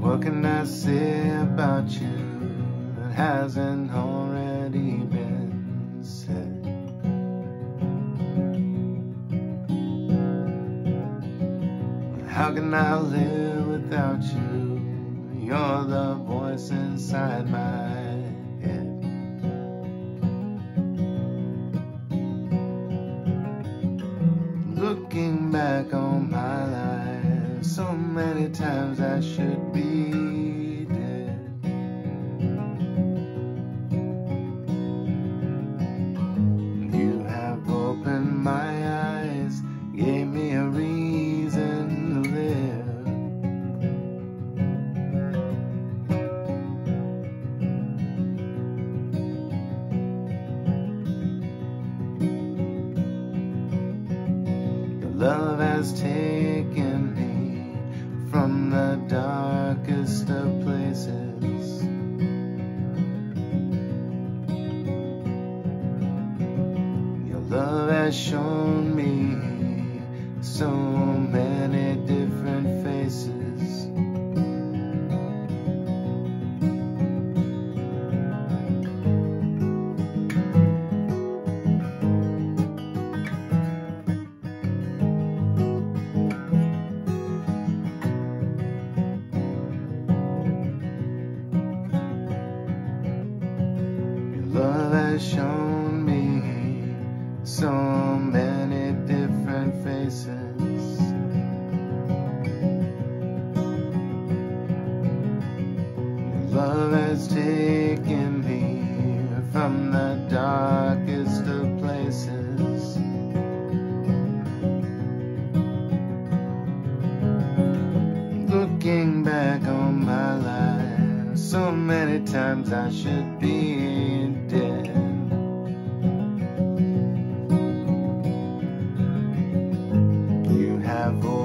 What can I say about you that hasn't already been said? How can I live without you? You're the voice inside my head. So many times I should be dead. You have opened my eyes, gave me a reason to live. Your love has taken from the darkest of places. Your love has shown me so many different faces. Has shown me so many different faces. Love has taken me from the darkest of places. Looking back on my life, so many times I should be dead. travel.